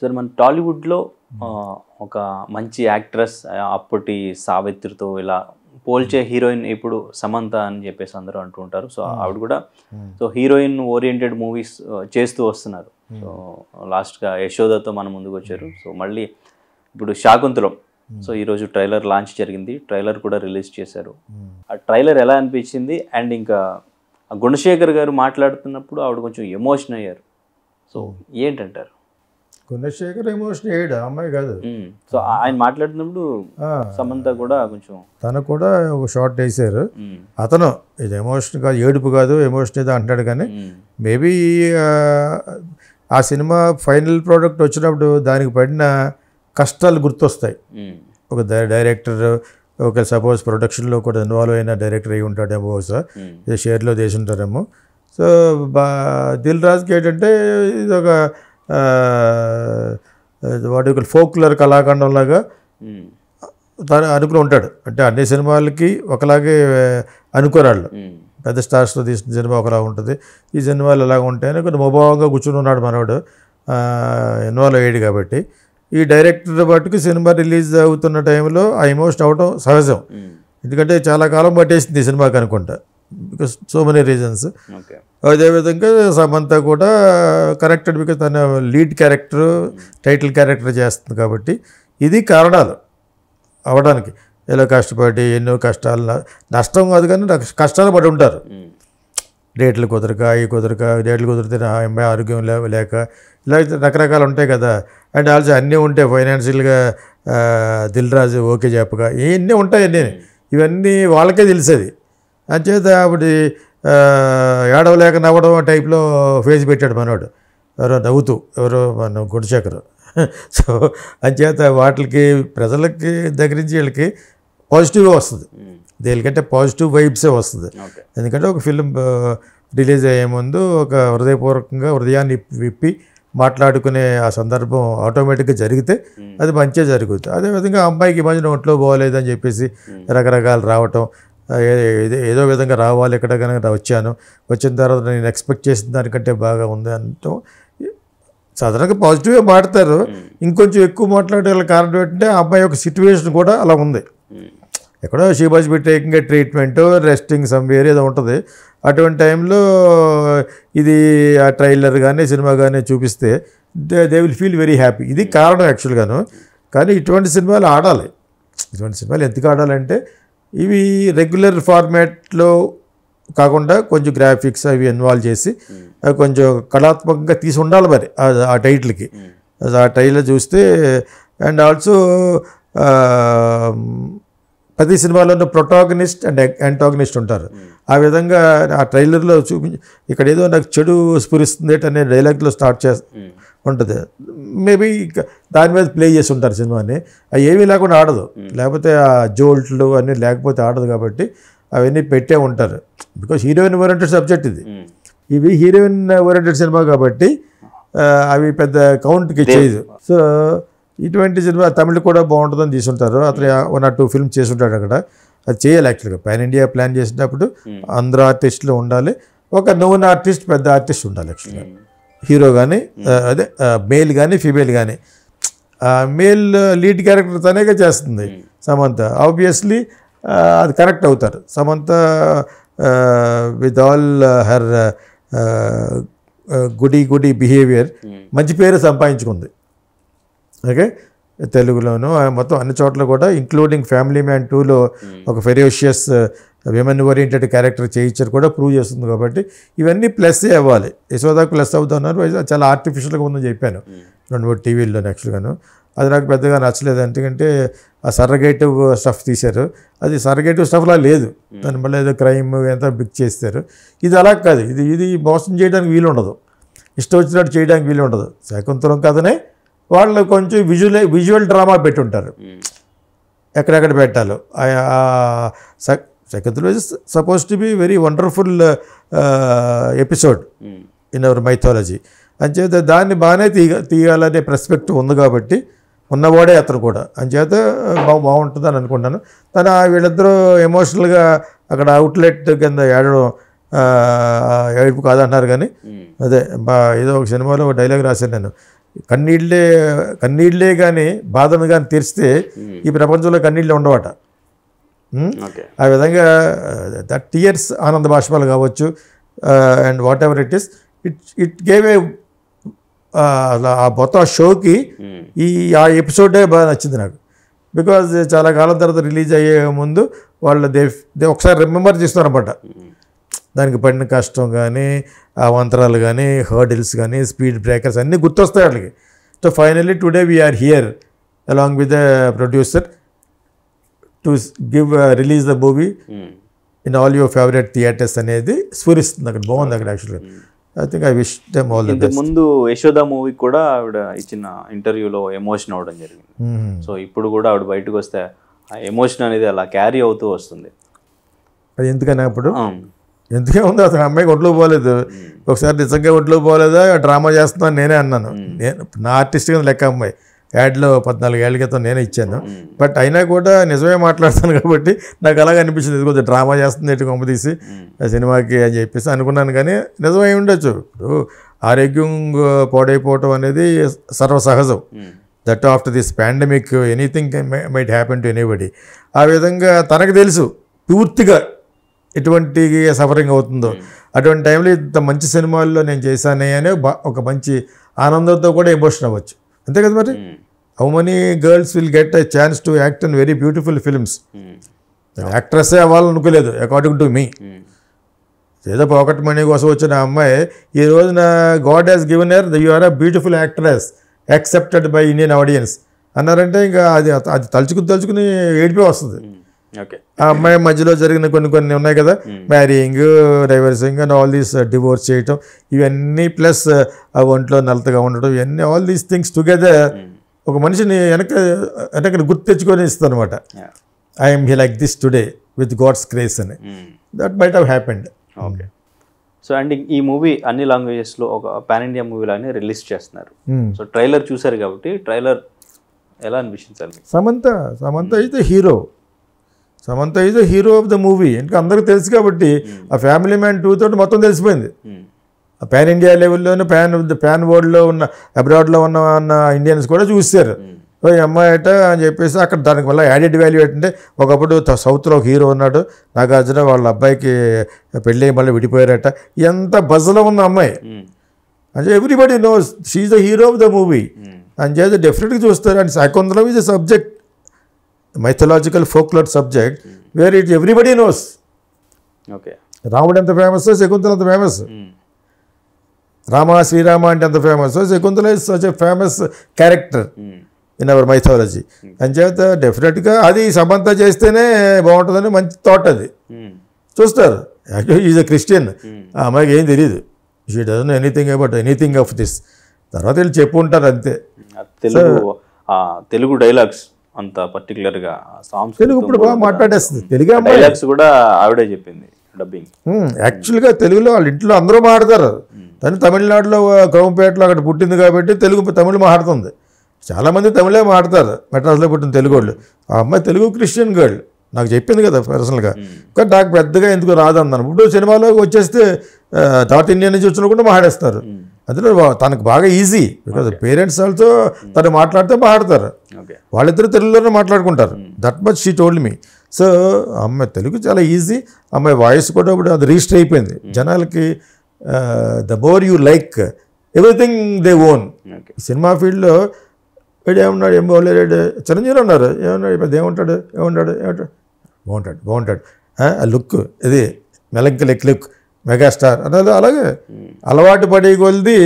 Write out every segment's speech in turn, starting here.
Sir మన టాలీవుడ్లో ఒక మంచి యాక్ట్రెస్ అప్పటి సావిత్రితో ఇలా పోల్చే హీరోయిన్ ఇప్పుడు సమంత అని చెప్పేసి అందరూ అంటూ ఉంటారు. సో ఆవిడ కూడా సో హీరోయిన్ ఓరియంటెడ్ మూవీస్ చేస్తూ వస్తున్నారు. సో లాస్ట్గా యశోదతో మన ముందుకు వచ్చారు. సో మళ్ళీ ఇప్పుడు శాకుంతలం. సో ఈరోజు ట్రైలర్ లాంచ్ జరిగింది. ట్రైలర్ కూడా రిలీజ్ చేశారు. ఆ ట్రైలర్ ఎలా అనిపించింది? అండ్ ఇంకా గుణశేఖర్ గారు మాట్లాడుతున్నప్పుడు ఆవిడ కొంచెం ఎమోషన్ అయ్యారు. సో ఏంటంటారు? గుణశేఖర్ ఎమోషన్ ఏడు ఆ అమ్మాయి కాదు. సో ఆయన మాట్లాడుతున్నప్పుడు ఆ, సమంత కూడా కొంచెం తను కూడా ఒక షార్ట్ వేసారు. అతను ఇది ఎమోషన్ కాదు ఏడుపు కాదు ఎమోషన్ ఏదో అంటాడు కానీ. మేబీ ఆ సినిమా ఫైనల్ ప్రోడక్ట్ వచ్చినప్పుడు దానికి పడిన కష్టాలు గుర్తొస్తాయి. ఒక డైరెక్టర్ ఒక సపోజ్ ప్రొడక్షన్లో కూడా ఇన్వాల్వ్ అయిన డైరెక్టర్ అయి ఉంటాడేమో బహుశా షేర్లో చేసి ఉంటారేమో సో బా దిల్ రాజ్కి ఏంటంటే ఇది ఒక వాటి ఒక ఫోక్లర్ కళాఖండం లాగా మ్మ్. తను అనుకుని ఉంటాడు. అంటే అన్ని సినిమాలకి ఒకలాగే అనుకోరాళ్ళు. పెద్ద స్టార్స్తో తీసిన సినిమా ఒకలా ఉంటుంది. ఈ సినిమాలు ఎలాగ ఉంటాయని కొంచెం మొభావంగా కూర్చుని ఉన్నాడు మనవాడు ఇన్వాల్వ్ అయ్యాడు కాబట్టి. ఈ డైరెక్టర్ బట్టుకు సినిమా రిలీజ్ అవుతున్న టైంలో ఆ ఎమోషన్ అవడం సహజం. ఎందుకంటే చాలా కాలం పట్టేసింది ఈ సినిమాకి అనుకుంటా. బికాస్ సో మెనీ రీజన్స్ అదేవిధంగా సమంత కూడా కరెక్టెడ్ బికాస్ తన లీడ్ క్యారెక్టర్ టైటిల్ క్యారెక్టర్ చేస్తుంది కాబట్టి ఇది కారణాలు అవడానికి. ఎలా కష్టపడి ఎన్నో కష్టాలు నష్టం కాదు కానీ కష్టాలు పడి ఉంటారు. మ్మ్. డేట్లు కుదరక ఈ కుదరక డేట్లు కుదిరితే నా అమ్మాయి ఆరోగ్యం లేక ఇలా రకరకాలు ఉంటాయి కదా. అండ్ ఆల్సో అన్నీ ఉంటాయి ఫైనాన్షియల్గా దిల్ రాజు ఓకే చెప్పక ఇవన్నీ ఉంటాయి అన్నీ ఇవన్నీ వాళ్ళకే తెలిసేది. అంచేత ఆవిడ ఏడవలేక నవ్వడం టైప్లో ఫేస్ పెట్టాడు మనోడు. ఎవరో నవ్వుతూ ఎవరో మన గుడిశేఖరు సో అంచేత వాటికి ప్రజలకి దగ్గర నుంచి వీళ్ళకి పాజిటివ్గా వస్తుంది. దేనికంటే పాజిటివ్ వైబ్సే వస్తుంది. ఎందుకంటే ఒక ఫిలిం రిలీజ్ అయ్యే ముందు ఒక హృదయపూర్వకంగా హృదయాన్ని విప్పి- మాట్లాడుకునే ఆ సందర్భం ఆటోమేటిక్గా జరిగితే అది మంచిగా జరుగుతుంది అదేవిధంగా అమ్మాయికి మధ్యన ఒంట్లో బాగోలేదని చెప్పేసి రకరకాలు రావటం ఏదో- విధంగా రావాలి ఇక్కడ కనుక వచ్చాను. వచ్చిన తర్వాత నేను ఎక్స్పెక్ట్ చేసిన దానికంటే బాగా ఉంది అనటం సాధారణంగా పాజిటివ్గా మాడతారు ఇంకొంచెం ఎక్కువ మాట్లాడే కారణం ఏంటంటే ఆ అబ్బాయి యొక్క సిచ్యువేషన్ కూడా అలా ఉంది. ఎక్కడో షీబాజ్ be taking treatment resting some వేరే ఏదో ఉంటుంది. అటువంటి టైంలో ఇది ఆ ట్రైలర్ కానీ సినిమా కానీ చూపిస్తే they they will feel very happy ఇది కారణం యాక్చువల్గాను కానీ ఇటువంటి సినిమాలు ఆడాలి. ఇటువంటి సినిమాలు ఎందుకు ఆడాలంటే ఇవి రెగ్యులర్ ఫార్మాట్లో కాకుండా కొంచెం గ్రాఫిక్స్ అవి ఇన్వాల్వ్ చేసి అవి కొంచెం కళాత్మకంగా తీసి ఉండాలి మరి ఆ- టైటిల్కి. ఆ ట్రైలర్ చూస్తే అండ్ ఆల్సో ప్రతి సినిమాలోనూ ప్రొటాగనిస్ట్ అండ్ యాంటాగనిస్ట్ ఉంటారు. ఆ విధంగా ఆ ట్రైలర్లో చూపి ఇక్కడ ఏదో నాకు చెడు స్ఫురిస్తుంది అనే డైలాగ్లో స్టార్ట్ చేస్తా. ఉంటుంది. మేబీ దాని మీద ప్లే చేసి ఉంటారు సినిమాని. అవి ఏమీ లేకుండా ఆడదు. లేకపోతే ఆ జోల్ట్లు అన్నీ లేకపోతే ఆడదు కాబట్టి అవన్నీ పెట్టే ఉంటారు. బికాస్ హీరోయిన్ ఓరియంటెడ్ సబ్జెక్ట్ ఇది. మ్మ్. ఇవి హీరోయిన్ ఓరియంటెడ్ సినిమా కాబట్టి అవి పెద్ద కౌంట్కి చేయదు. సో ఇటువంటి సినిమా తమిళ్ కూడా బాగుంటుందని తీసుంటారు. అతను వన్ ఆర్ టూ ఫిల్మ్ చేసుంటాడు అక్కడ. అది చేయాలి యాక్చువల్గా పాన్ ఇండియా ప్లాన్ చేసినప్పుడు అందరూ ఆర్టిస్టులు ఉండాలి. ఒక నోన్ ఆర్టిస్ట్ పెద్ద ఆర్టిస్ట్ ఉండాలి యాక్చువల్గా హీరో కానీ అదే మేల్ కానీ ఫీమేల్ కానీ మేల్ లీడ్ క్యారెక్టర్ తనేగా చేస్తుంది సమంత. ఆబ్వియస్లీ అది కరెక్ట్ అవుతారు. సమంత విత్ ఆల్ హర్ గుడి గుడి బిహేవియర్ మంచి పేరు సంపాదించుకుంది. ఓకే? తెలుగులోను మొత్తం అన్ని చోట్ల కూడా ఇంక్లూడింగ్ ఫ్యామిలీ మ్యాన్ టూలో ఒక ఫెరోషియస్ విమెన్ ఓరియంటెడ్ క్యారెక్టర్ చేయించారు కూడా ప్రూవ్ చేస్తుంది కాబట్టి ఇవన్నీ ప్లస్ అవ్వాలి. యశోదాకు ప్లస్ అవుతున్నారు. చాలా ఆర్టిఫిషియల్గా ఉందని చెప్పాను. రెండు మూడు టీవీల్లో యాక్చువల్గాను అది నాకు పెద్దగా నచ్చలేదు. ఎందుకంటే ఆ సర్రగేటివ్ స్టఫ్ తీశారు. అది సర్రగేటివ్ స్టఫ్లా లేదు. దాని మళ్ళీ ఏదో క్రైమ్ ఎంత బిక్ చేస్తారు. ఇది అలా కాదు. ఇది ఇది మోసం చేయడానికి వీలు ఉండదు ఇష్టం వచ్చినట్టు చేయడానికి వీలు ఉండదు శాకుంతలం కథనే వాళ్ళు కొంచెం విజువల్ విజువల్ డ్రామా పెట్టుంటారు. మ్మ్. ఎక్కడెక్కడ పెట్టాలో. Second is suppose to be very wonderful episode hmm. In our mythology అంచేత దాన్ని బాగానే తీయ తీయాలనే పర్స్పెక్టివ్ ఉంది కాబట్టి ఉన్నవాడే అతను కూడా. అంచేత uh, బా బాగుంటుందని అనుకుంటాను. తన వీళ్ళిద్దరూ ఎమోషనల్గా అక్కడ అవుట్లెట్ కింద ఏడడం ఏడుపు కాదన్నారు కానీ అదే బా ఏదో ఒక సినిమాలో ఒక డైలాగ్ రాశాను నేను. కన్నీళ్ళే కన్నీళ్ళే కానీ బాధను కానీ తీర్చితే ఈ ప్రపంచంలో కన్నీళ్ళు ఉండవట. ఆ విధంగా దట్ టీయర్స్ ఆనంద బాష్పాలు కావచ్చు and whatever it is it it gave a ఆ మొత్తం ఆ షోకి ఈ ఆ ఎపిసోడే బాగా నచ్చింది నాకు. బికాజ్ చాలా కాలం తర్వాత రిలీజ్ అయ్యే ముందు వాళ్ళు దే దే ఒకసారి రిమెంబర్ చేస్తారన్నమాట దానికి పడిన కష్టం కానీ ఆ వంతరాలు కానీ హర్డిల్స్ కానీ స్పీడ్ బ్రేకర్స్ అన్నీ గుర్తొస్తాయి వాళ్ళకి. So finally today we are here along with the producer to give release the movie in all your favourite theatres అనేది స్ఫురిస్తుంది అక్కడ బాగుంది అక్కడ యాక్చువల్గా I think I wish them all ఇంతకు ముందు యశోద మూవీ కూడా ఆవిడ ఇచ్చిన ఇంటర్వ్యూలో ఎమోషన్ అవ్వడం జరిగింది. సో ఇప్పుడు కూడా ఆవిడ బయటకు వస్తే ఆ ఎమోషన్ అనేది అలా క్యారీ అవుతూ వస్తుంది. అది ఎందుకని అప్పుడు? ఎందుకే ఉంది? అతను అమ్మాయికి ఒంట్లో పోలేదు. ఒకసారి నిజంగా ఒంట్లో పోలేదా? డ్రామా చేస్తున్నాను నేనే అన్నాను. నేను నా ఆర్టిస్ట్ కింద లెక్క అమ్మాయి. యాడ్లో పద్నాలుగు ఏళ్ళ క్రితం నేనే ఇచ్చాను. బట్ అయినా కూడా నిజమే మాట్లాడతాను కాబట్టి నాకు అలాగే అనిపించింది. ఇది కొంచెం డ్రామా చేస్తుంది ఎటు కొమ్మ తీసి ఆ సినిమాకి అని చెప్పేసి అనుకున్నాను కానీ నిజమై ఉండొచ్చు. ఇప్పుడు ఆరోగ్యం పాడైపోవటం అనేది సర్వసహజం. That after this pandemic anything might happen to anybody. ఆ విధంగా తనకు తెలుసు పూర్తిగా ఎటువంటి సఫరింగ్ అవుతుందో. అటువంటి టైంలో ఇంత మంచి సినిమాల్లో నేను చేశానే అనే ఒక మంచి ఆనందంతో కూడా ఎమోషన్ అవ్వచ్చు. అంతే కదా మరి? How many girls will get a chance to act in very beautiful films యాక్ట్రెస్సే అవ్వాలనుకోలేదు అకార్డింగ్ టు మీ ఏదో పాకెట్ మనీ కోసం వచ్చిన అమ్మాయి ఈ రోజున god has given uh you are a beautiful actress accepted by Indian audience అన్నారంటే ఇంకా అది అది తలుచుకుని తలుచుకుని ఏడిపి వస్తుంది. ఓకే ఆ అమ్మాయి మధ్యలో జరిగిన కొన్ని కొన్ని ఉన్నాయి కదా marrying divorcing and all these divorce చేయటం ఇవన్నీ ప్లస్ ఆ ఒంట్లో నలతగా ఉండటం ఇవన్నీ ఆల్ దీస్ థింగ్స్ టుగెదర్ ఒక మనిషిని వెనక వెనక గుర్తు తెచ్చుకొని ఇస్తుంది అనమాట. I'm he like this today with God's grace అని. That might have happened okay so and ఈ మూవీ అన్ని లాంగ్వేజెస్లో ఒక పాన్ ఇండియా మూవీ లాగానే రిలీజ్ చేస్తున్నారు. సో ట్రైలర్ చూసారు కాబట్టి ట్రైలర్ ఎలా అనిపించింది sir Samantha Samantha is the hero Samantha is the hero of the movie ఇంకా అందరికీ తెలుసు కాబట్టి ఆ ఫ్యామిలీ మ్యాన్ టూ తోటి మొత్తం తెలిసిపోయింది. ఆ పాన్ ఇండియా లెవెల్లోనే ప్యాన్ ప్యాన్ వరల్డ్లో ఉన్న అబ్రాడ్లో ఉన్న ఉన్న ఇండియన్స్ కూడా చూస్తారు ఓ ఈ అమ్మాయి అట అని చెప్పేసి అక్కడ దానికి వల్ల యాడెడ్ వాల్యూ ఏంటంటే ఒకప్పుడు సౌత్లో ఒక హీరో ఉన్నాడు నాగార్జున వాళ్ళ అబ్బాయికి పెళ్ళి మళ్ళీ విడిపోయారట. ఎంత బజ్జలో ఉన్న అమ్మాయి. ఉమ్, అంటే everybody knows she's the hero of the movie అని చేస్తే డెఫినెట్గా చూస్తారు and Shakuntalam is a subject mythological folklore subject where it everybody knows okay రాముడు ఎంత ఫేమస్ శకుంతల అంత ఫేమస్ రామ శ్రీరామ అంటే ఎంత famous Shakuntala is such a famous character in our mythology అంచేత డెఫినెట్గా అది సమంత చేస్తేనే బాగుంటుందని మంచి థాట్ అది. ఉమ్, చూస్తారు. యాక్చువల్లీ ఈజ్ అ క్రిస్టియన్ ఆ అమ్మాయికి ఏం తెలియదు she doesn't anything about anything of this తర్వాత వీళ్ళు చెప్పు ఉంటారు అంతే. ఆ తెలుగు తెలుగు డైలాగ్స్ అంత పర్టికులర్గా సాంగ్స్ తెలుగు ఇప్పుడు బాగా మాట్లాడేస్తుంది. తెలుగు డైలాగ్స్ కూడా ఆవిడే చెప్పింది డబ్బింగ్ యాక్చువల్గా తెలుగులో వాళ్ళ ఇంట్లో అందరూ మాట్లాడతారు. తను తమిళనాడులో క్రౌంపేటలో అక్కడ పుట్టింది కాబట్టి తెలుగు తమిళ మాట్లాడుతుంది. చాలామంది తమిళే మాట్లాడతారు. మెడ్రాస్లో పుట్టిన తెలుగు వాళ్ళు ఆ అమ్మాయి తెలుగు క్రిస్టియన్ గర్ల్. నాకు చెప్పింది కదా పర్సనల్గా. కానీ నాకు పెద్దగా ఎందుకు రాదన్నాను. ఇప్పుడు సినిమాలోకి వచ్చేస్తే నార్త్ ఇండియా నుంచి వచ్చిన కూడా మాట్లాడేస్తారు. అందులో తనకు బాగా ఈజీ. బికాజ్ పేరెంట్స్ వాళ్ళతో తను మాట్లాడితే మాట్లాడతారు. వాళ్ళిద్దరు తెలుగులోనే మాట్లాడుకుంటారు. That much she told me so అమ్మాయి తెలుగు చాలా ఈజీ. అమ్మాయి వాయిస్ కూడా ఇప్పుడు అది రిజిస్టర్ అయిపోయింది. జనాలకి the more you like everything they own cinema ఫీల్డ్లో వీడు ఏమన్నాడు? ఏం బాగోలేడు చిరంజీవి ఉన్నారు ఏమన్నాడు? పెద్ద ఏమంటాడు ఏమంటాడు ఏమంటాడు? బాగుంటాడు. బాగుంటాడు. ఆ, లుక్ ఇది మెలంకలిక్ లుక్ మెగాస్టార్. అన్నది అలాగే అలవాటు పడే కొలిది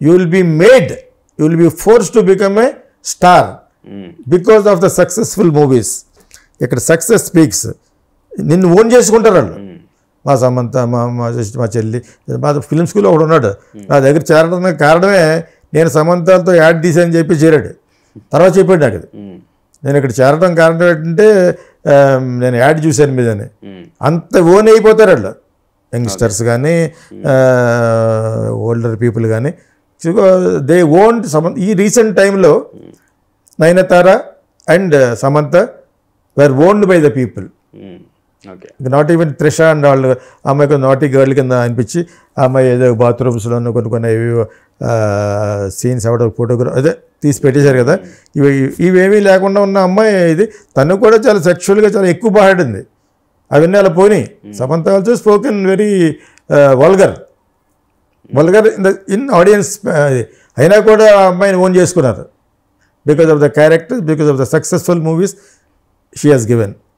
you will be made you will be force to become a star because of the successful movies ఇక్కడ సక్సెస్ స్పీక్స్ నిన్ను ఓన్ చేసుకుంటారు వాళ్ళు. మా సమంత మా మా సిస్టర్ మా చెల్లి మా ఫిల్మ్ స్కూల్లో ఒకడు ఉన్నాడు. నా దగ్గర చేరడానికి కారణమే నేను సమంతతో యాడ్ తీసానని చెప్పి చేరాడు. తర్వాత చెప్పాడు నాకు నేను ఇక్కడ చేరడం కారణం ఏంటంటే నేను యాడ్ చూశాను మీదని. అంత ఓన్ అయిపోతారు వాళ్ళు. యంగ్స్టర్స్ కానీ ఓల్డర్ పీపుల్ కానీ. దే ఓన్ సమంత ఈ రీసెంట్ టైంలో Nayanthara and Samantha were owned by the people okay not even Trisha and వాళ్ళు అమ్మాయికి నాటి గర్ల్ కింద అనిపించి అమ్మాయి ఏదో బాత్రూమ్స్లోనూ కొన్ని కొన్ని సీన్స్ ఎవడో ఫోటోగ్రాఫ్ అదే తీసి పెట్టేశారు కదా. ఇవి ఇవేమీ లేకుండా ఉన్న అమ్మాయి ఇది తను కూడా చాలా సెక్షువల్గా చాలా ఎక్కువ బాగుంటుంది అవన్నీ అలా పోనీ Samantha also spoken very vulgar vulgar in the in audience అయినా కూడా ఆ అమ్మాయిని ఓన్ చేసుకున్నారు. Because of the character because of the successful movies she has given